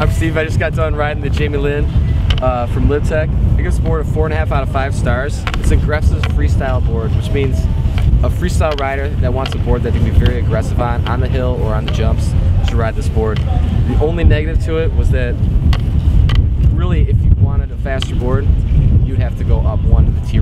I'm Steve. I just got done riding the Jamie Lynn uh, from LibTech. I give this board a four and a half out of five stars. It's an aggressive freestyle board, which means a freestyle rider that wants a board that they can be very aggressive on, on the hill or on the jumps, should ride this board. The only negative to it was that really, if you wanted a faster board, you'd have to go up one to the T